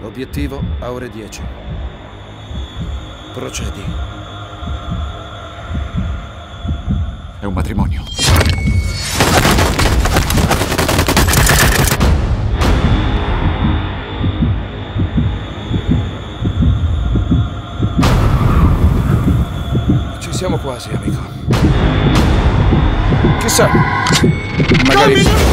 Obiettivo a ore 10. Procedi. È un matrimonio. Ci siamo quasi, amico. Chissà. Magari.